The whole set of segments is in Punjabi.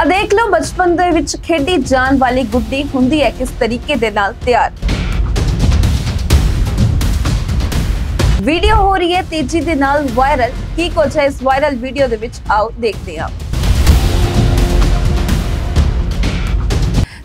ਆ ਦੇਖ ਲਓ, ਬਚਪਨ ਦੇ ਵਿੱਚ ਖੇਡੀ ਜਾਣ ਵਾਲੀ ਗੁੱਡੀ ਹੁੰਦੀ ਹੈ ਕਿਸ ਤਰੀਕੇ ਦੇ ਨਾਲ ਤਿਆਰ? ਵੀਡੀਓ ਹੋ ਰਹੀ ਹੈ, ਤੇਜ਼ੀ ਦੇ ਨਾਲ ਵਾਇਰਲ ਕੀ ਕੁਝ ਹੈ ਇਸ ਵਾਇਰਲ ਵੀਡੀਓ ਦੇ ਵਿੱਚ? ਆਓ, ਦੇਖਦੇ ਹਾਂ।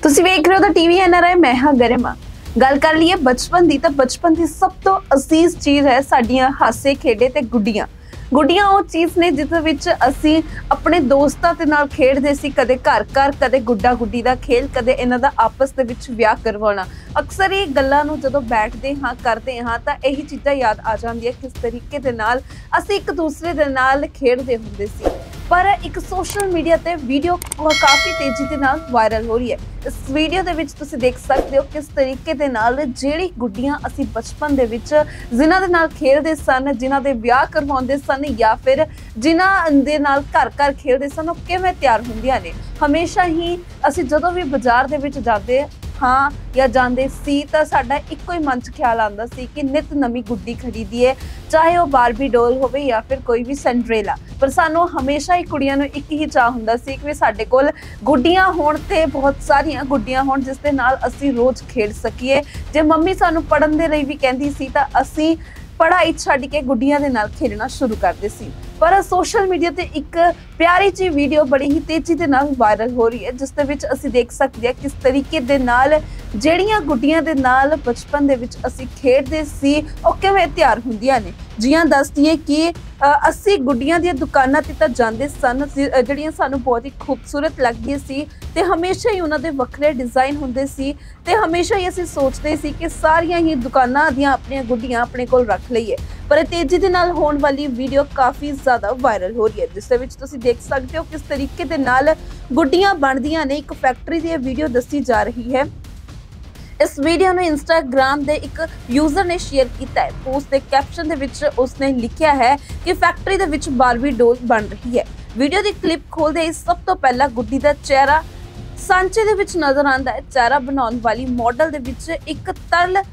ਤੁਸੀਂ ਵੇਖ ਰਹੇ ਹੋ ਤਾਂ ਟੀਵੀ ਐਨਆਰਆਈ ਮੈਂ ਹਾਂ ਗਰਿਮਾ। ਗੱਲ ਕਰ ਲਈਏ ਬਚਪਨ ਦੀ, ਤਾਂ ਬਚਪਨ ਦੀ ਸਭ ਤੋਂ ਅਜ਼ੀਜ਼ ਚੀਜ਼ ਹੈ ਸਾਡੀਆਂ ਹਾਸੇ ਖੇਡੇ ਤੇ ਗੁੱਡੀਆਂ। ਗੁੱਡੀਆਂ ਉਹ ਚੀਜ਼ ਨੇ ਜਿਸ ਵਿੱਚ ਅਸੀਂ ਆਪਣੇ ਦੋਸਤਾਂ ਦੇ ਨਾਲ ਖੇਡਦੇ ਸੀ, ਕਦੇ ਘਰ ਘਰ, ਕਦੇ ਗੁੱਡਾ ਗੁੱਡੀ ਦਾ ਖੇਲ, ਕਦੇ ਇਹਨਾਂ ਦਾ ਆਪਸ ਦੇ ਵਿੱਚ ਵਿਆਹ ਕਰਵਾਉਣਾ। ਅਕਸਰ ਇਹ ਗੱਲਾਂ ਨੂੰ ਜਦੋਂ ਬੈਠਦੇ ਹਾਂ, ਕਰਦੇ ਹਾਂ, ਤਾਂ ਇਹੀ ਚੀਜ਼ਾਂ ਯਾਦ ਆ ਜਾਂਦੀਆਂ, ਕਿਸ ਤਰੀਕੇ ਦੇ ਨਾਲ ਅਸੀਂ ਇੱਕ ਦੂਸਰੇ ਦੇ ਨਾਲ ਖੇਡਦੇ ਹੁੰਦੇ ਸੀ। ਪਰ ਇੱਕ ਸੋਸ਼ਲ ਮੀਡੀਆ ਤੇ ਵੀਡੀਓ ਕਾਫੀ ਤੇਜ਼ੀ ਦੇ ਨਾਲ ਵਾਇਰਲ ਹੋ ਰਹੀ ਹੈ। ਇਸ ਵੀਡੀਓ ਦੇ ਵਿੱਚ ਤੁਸੀਂ ਦੇਖ ਸਕਦੇ ਹੋ ਕਿਸ ਤਰੀਕੇ ਦੇ ਨਾਲ ਜਿਹੜੀ ਗੁੱਡੀਆਂ ਅਸੀਂ ਬਚਪਨ ਦੇ ਵਿੱਚ ਜਿਨ੍ਹਾਂ ਦੇ ਨਾਲ ਖੇਡਦੇ ਸਨ, ਜਿਨ੍ਹਾਂ ਦੇ ਵਿਆਹ ਕਰਵਾਉਂਦੇ ਸਨ ਜਾਂ ਫਿਰ ਜਿਨ੍ਹਾਂ ਦੇ ਨਾਲ ਘਰ ਘਰ ਖੇਡਦੇ ਸਨ, ਉਹ ਕਿਵੇਂ ਤਿਆਰ ਹੁੰਦੀਆਂ ਨੇ? ਹਮੇਸ਼ਾ ਹੀ ਅਸੀਂ ਜਦੋਂ ਵੀ ਬਾਜ਼ਾਰ ਦੇ ਵਿੱਚ ਜਾਂਦੇ ਹਾਂ ਜਾਂ ਜਾਂਦੇ ਸੀ ਤਾਂ ਸਾਡਾ ਇੱਕੋ ਹੀ ਮਨ 'ਚ ਖਿਆਲ ਆਉਂਦਾ ਸੀ ਕਿ ਨਿਤ ਨਵੀਂ ਗੁੱਡੀ ਖਰੀਦੀਏ ਚਾਹੇ ਉਹ ਬਾਰਬੀ ਡੋਲ ਹੋਵੇ ਜਾਂ ਫਿਰ ਕੋਈ ਵੀ ਸੈਂਡਰੇਲਾ ਪਰ ਸਾਨੂੰ ਹਮੇਸ਼ਾ ਹੀ ਕੁੜੀਆਂ ਨੂੰ ਇੱਕ ਹੀ ਚਾਹ ਹੁੰਦਾ ਸੀ ਕਿ ਸਾਡੇ ਕੋਲ ਗੁੱਡੀਆਂ ਹੋਣ ਤੇ ਬਹੁਤ ਸਾਰੀਆਂ ਗੁੱਡੀਆਂ ਹੋਣ ਜਿਸ ਦੇ ਨਾਲ ਅਸੀਂ ਰੋਜ਼ ਖੇਡ ਸਕੀਏ। ਜੇ ਮੰਮੀ ਸਾਨੂੰ ਪੜਨ ਦੇ ਲਈ ਵੀ ਕਹਿੰਦੀ ਸੀ ਤਾਂ ਅਸੀਂ ਪੜ੍ਹਾਈ ਛੱਡ ਕੇ ਗੁੱਡੀਆਂ ਦੇ ਨਾਲ ਖੇਡਣਾ ਸ਼ੁਰੂ ਕਰਦੇ ਸੀ। ਪਰ ਸੋਸ਼ਲ ਮੀਡੀਆ ਤੇ ਇੱਕ ਪਿਆਰੀ ਜੀ ਵੀਡੀਓ ਬੜੀ ਹੀ ਤੇਜ਼ੀ ਦੇ ਨਾਲ ਵਾਇਰਲ ਹੋ ਰਹੀ ਹੈ, ਜਿਸ ਦੇ ਵਿੱਚ ਅਸੀਂ ਦੇਖ ਸਕਦੇ ਹਾਂ ਕਿਸ ਤਰੀਕੇ ਦੇ ਨਾਲ ਜਿਹੜੀਆਂ ਗੁੱਡੀਆਂ ਦੇ ਨਾਲ ਬਚਪਨ ਦੇ ਵਿੱਚ ਅਸੀਂ ਖੇਡਦੇ ਸੀ, ਉਹ ਕਿਵੇਂ ਤਿਆਰ ਹੁੰਦੀਆਂ ਨੇ? ਜੀਆਂ ਦੱਸਦੀ ਹੈ ਕਿ ਅਸੀਂ ਗੁੱਡੀਆਂ ਦੀਆਂ ਦੁਕਾਨਾਂ ਤੇ ਤਾਂ ਜਾਂਦੇ ਸਨ ਜਿਹੜੀਆਂ ਸਾਨੂੰ ਬਹੁਤ ਹੀ ਖੂਬਸੂਰਤ ਲੱਗਦੀਆਂ ਸੀ ਤੇ ਹਮੇਸ਼ਾ ਹੀ ਉਹਨਾਂ ਦੇ ਵੱਖਰੇ ਡਿਜ਼ਾਈਨ ਹੁੰਦੇ ਸੀ ਤੇ ਹਮੇਸ਼ਾ ਹੀ ਅਸੀਂ ਸੋਚਦੇ ਸੀ ਕਿ ਸਾਰੀਆਂ ਹੀ ਦੁਕਾਨਾਂ ਦੀਆਂ ਆਪਣੀਆਂ ਗੁੱਡੀਆਂ ਆਪਣੇ ਕੋਲ ਰੱਖ ਲਈਏ। ਪਰ ਤੇਜ਼ੀ ਦੇ ਨਾਲ ਹੋਣ ਵਾਲੀ ਵੀਡੀਓ ਕਾਫੀ ਜ਼ਿਆਦਾ ਵਾਇਰਲ ਹੋ ਰਹੀ ਹੈ, ਜਿਸ ਦੇ ਵਿੱਚ ਤੁਸੀਂ ਦੇਖ ਸਕਦੇ ਹੋ ਕਿਸ ਤਰੀਕੇ ਦੇ ਨਾਲ ਗੁੱਡੀਆਂ ਬਣਦੀਆਂ ਨੇ, ਇੱਕ ਫੈਕਟਰੀ ਦੀ ਇਹ ਵੀਡੀਓ ਦੱਸੀ ਜਾ ਰਹੀ ਹੈ। ਇਸ ਵੀਡੀਓ ਨੂੰ ਇੰਸਟਾਗ੍ਰam ਦੇ ਇੱਕ ਯੂਜ਼ਰ ਨੇ ਸ਼ੇਅਰ ਕੀਤਾ ਹੈ ਪੋਸਟ ਦੇ ਕੈਪਸ਼ਨ ਦੇ ਵਿੱਚ ਉਸਨੇ ਲਿਖਿਆ ਹੈ ਕਿ ਫੈਕਟਰੀ ਦੇ ਵਿੱਚ ਬਾਰਬੀ ਡੋਲ ਬਣ ਰਹੀ ਹੈ। ਵੀਡੀਓ ਦੀ ਕਲਿੱਪ ਖੋਲਦੇ ਹੀ ਸਭ ਤੋਂ ਪਹਿਲਾਂ ਗੁੱਡੀ ਦਾ ਚਿਹਰਾ ਸਾਂਚੇ ਦੇ ਵਿੱਚ ਨਜ਼ਰ ਆਉਂਦਾ ਹੈ। ਚਿਹਰਾ ਬਣਾਉਣ ਵਾਲੀ ਮਾਡਲ ਦੇ ਵਿੱਚ ਇੱਕ ਤਰਲ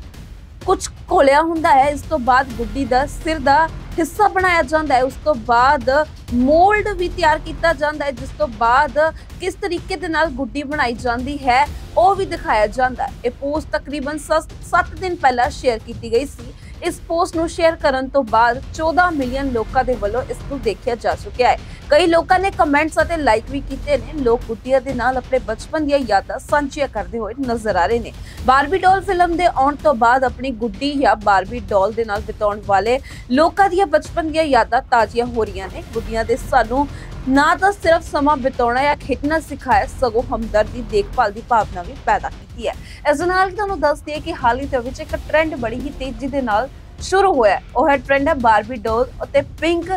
ਕੁਝ ਕੋਲਿਆ ਹੁੰਦਾ ਹੈ। ਇਸ ਤੋਂ ਬਾਅਦ ਗੁੱਡੀ ਦਾ ਸਿਰ ਦਾ ਹਿੱਸਾ ਬਣਾਇਆ ਜਾਂਦਾ ਹੈ। ਉਸ ਤੋਂ ਬਾਅਦ ਮੋਲਡ ਵੀ ਤਿਆਰ ਕੀਤਾ ਜਾਂਦਾ ਹੈ, ਜਿਸ ਤੋਂ ਬਾਅਦ ਕਿਸ ਤਰੀਕੇ ਦੇ ਨਾਲ ਗੁੱਡੀ ਬਣਾਈ ਜਾਂਦੀ ਹੈ, ਉਹ ਵੀ ਦਿਖਾਇਆ ਜਾਂਦਾ ਹੈ। ਇਹ ਪੋਸਟ ਤਕਰੀਬਨ 7 ਦਿਨ ਪਹਿਲਾਂ ਸ਼ੇਅਰ ਕੀਤੀ ਗਈ ਸੀ। ਇਸ ਪੋਸਟ ਨੂੰ ਸ਼ੇਅਰ ਕਰਨ ਤੋਂ ਬਾਅਦ 14 ਮਿਲੀਅਨ ਲੋਕਾਂ ਦੇ ਵੱਲੋਂ ਇਸ ਨੂੰ ਦੇਖਿਆ ਜਾ ਚੁੱਕਿਆ ਹੈ। ਕਈ ਲੋਕਾਂ ਨੇ ਕਮੈਂਟਸ ਅਤੇ ਲਾਈਕ ਵੀ ਕੀਤੇ ਨੇ। ਲੋਕ ਗੁੱਡੀਆਂ ਦੇ ਨਾਲ ਆਪਣੇ ਬਚਪਨ ਦੀਆਂ ਯਾਦਾਂ ਸਾਂਝੀਆਂ ਕਰਦੇ ਹੋਏ ਨਜ਼ਰ ਆ ਰਹੇ ਨੇ। ਬਾਰਬੀ ਡੋਲ ਫਿਲਮ ਦੇ ਆਉਣ ਤੋਂ ਬਾਅਦ ਆਪਣੀ ਗੁੱਡੀ ਜਾਂ ਬਾਰਬੀ ਡਾਲ ਦੇ ਨਾਲ ਬਿਤਾਉਣ ਵਾਲੇ ਲੋਕਾਂ ਦੀਆਂ ਬਚਪਨ ਦੀਆਂ ਯਾਦਾਂ ਤਾਜ਼ੀਆਂ ਹੋ ਰਹੀਆਂ ਨੇ। ਗੁੱਡੀਆਂ ਦੇ ਸਾਨੂੰ ਨਾ ਤਾਂ ਸਿਰਫ ਸਮਾਂ ਬਿਤਾਉਣਾ ਜਾਂ ਖੇਡਣਾ ਸਿਖਾਇਆ, ਸਗੋਂ ਹਮਦਰਦੀ ਦੇਖਭਾਲ ਦੀ ਭਾਵਨਾ ਵੀ ਪੈਦਾ ਕੀਤੀ ਹੈ। ਇਸ ਨਾਲ ਤੁਹਾਨੂੰ ਦੱਸ ਦਈਏ ਕਿ ਹਾਲ ਹੀ ਦੇ ਵਿੱਚ ਇੱਕ ਟ੍ਰੈਂਡ ਬੜੀ ਹੀ ਤੇਜ਼ੀ ਦੇ ਨਾਲ ਸ਼ੁਰੂ ਹੋਇਆ ਉਹ ਹੈ ਟ੍ਰੈਂਡ ਹੈ ਬਾਰਬੀ ਡੋਲ ਅਤੇ ਪਿੰਕ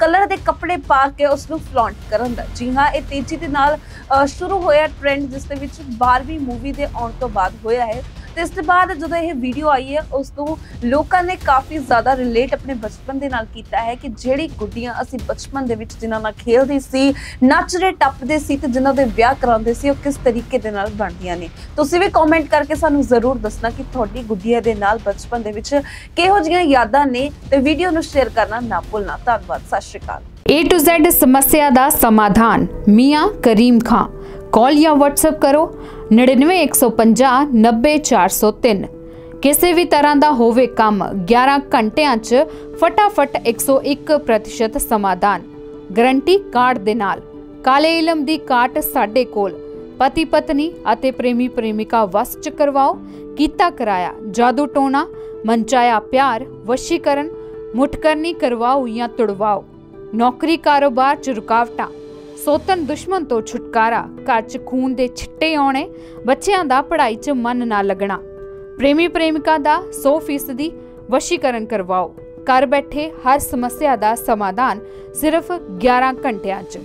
ਕਲਰ ਦੇ ਕੱਪੜੇ ਪਾ ਕੇ ਉਸ ਨੂੰ ਫਲੌਂਟ ਕਰਨ ਦਾ। ਜੀ ਹਾਂ, ਇਹ ਤੇਜ਼ੀ ਦੇ ਨਾਲ ਸ਼ੁਰੂ ਹੋਇਆ ਟ੍ਰੈਂਡ ਜਿਸ ਦੇ ਵਿੱਚ ਬਾਰਬੀ ਮੂਵੀ ਦੇ ਆਉਣ ਤੋਂ ਬਾਅਦ ਹੋਇਆ ਹੈ। ਤੇ ਇਸ ਤੋਂ ਬਾਅਦ ਜਦੋਂ ਇਹ ਵੀਡੀਓ ਆਈ ਹੈ, ਉਸ ਤੋਂ ਲੋਕਾਂ ਨੇ ਕਾਫੀ ਜ਼ਿਆਦਾ ਰਿਲੇਟ ਆਪਣੇ ਬਚਪਨ ਦੇ ਨਾਲ ਕੀਤਾ ਹੈ ਕਿ ਜਿਹੜੀ ਗੁੱਡੀਆਂ ਅਸੀਂ ਬਚਪਨ ਦੇ ਵਿੱਚ ਜਿਨ੍ਹਾਂ ਨਾਲ ਖੇਡਦੇ ਸੀ, ਨੱਚਦੇ, ਟੱਪਦੇ ਸੀ ਤੇ ਜਿਨ੍ਹਾਂ ਦੇ ਵਿਆਹ ਕਰਾਉਂਦੇ ਸੀ, ਉਹ ਕਿਸ ਤਰੀਕੇ ਦੇ ਨਾਲ ਬਣਦੀਆਂ ਨੇ। ਤੁਸੀਂ ਵੀ ਕਮੈਂਟ ਕਰਕੇ ਸਾਨੂੰ ਜ਼ਰੂਰ ਦੱਸਣਾ ਕਿ ਤੁਹਾਡੀ ਗੁੱਡੀਆਂ ਦੇ ਨਾਲ ਬਚਪਨ ਦੇ ਵਿੱਚ ਕਿਹੋ ਜਿਹੀਆਂ ਯਾਦਾਂ ਨੇ ਤੇ ਵੀਡੀਓ ਨੂੰ ਸ਼ੇਅਰ ਕਰਨਾ ਨਾ ਭੁੱਲਣਾ। ਧੰਨਵਾਦ, ਸਤਿ ਸ਼੍ਰੀ ਅਕਾਲ। A to Z ਸਮੱਸਿਆ ਦਾ ਸਮਾਧਾਨ, ਮੀਆਂ ਕਰੀਮ ਖਾਨ ਕਾਲ ਜਾਂ WhatsApp ਕਰੋ 99150 90403 ਕਿਸੇ ਵੀ ਤਰ੍ਹਾਂ ਦਾ ਹੋਵੇ ਕੰਮ 11 ਘੰਟਿਆਂ 'ਚ ਫਟਾਫਟ 101% ਸਮਾਧਾਨ। ਗਰੰਟੀ ਕਾਰਡ ਦੇ ਨਾਲ। ਕਾਲੇ ਇਲਮ ਦੀ ਕਾਟ ਸਾਡੇ ਕੋਲ। ਪਤੀ ਪਤਨੀ ਅਤੇ ਪ੍ਰੇਮੀ ਪ੍ਰੇਮਿਕਾ ਵਸ ਚ ਕਰਵਾਓ। ਕੀਤਾ ਕਰਾਇਆ, ਜਾਦੂ ਟੋਣਾ, ਮਨਚਾਇਆ ਪਿਆਰ, ਵਸ਼ੀਕਰਨ, ਮੁਠਕਰਨੀ ਕਰਵਾਓ ਜਾਂ ਤੁੜਵਾਓ। ਨੌਕਰੀ ਕਾਰੋਬਾਰ ਚ ਰੁਕਾਵਟਾਂ। ਸੋਤਨ ਦੁਸ਼ਮਣ ਤੋਂ ਛੁਟਕਾਰਾ। ਘਰ 'ਚ ਖੂਨ ਦੇ ਛਿੱਟੇ ਆਉਣੇ, ਬੱਚਿਆਂ ਦਾ ਪੜ੍ਹਾਈ 'ਚ ਮਨ ਨਾ ਲੱਗਣਾ। ਪ੍ਰੇਮੀ ਪ੍ਰੇਮਿਕਾ ਦਾ 100% ਦੀ ਵਸ਼ੀਕਰਨ ਕਰਵਾਓ। ਘਰ ਬੈਠੇ ਹਰ ਸਮੱਸਿਆ ਦਾ ਸਮਾਧਾਨ ਸਿਰਫ 11 ਘੰਟਿਆਂ 'ਚ।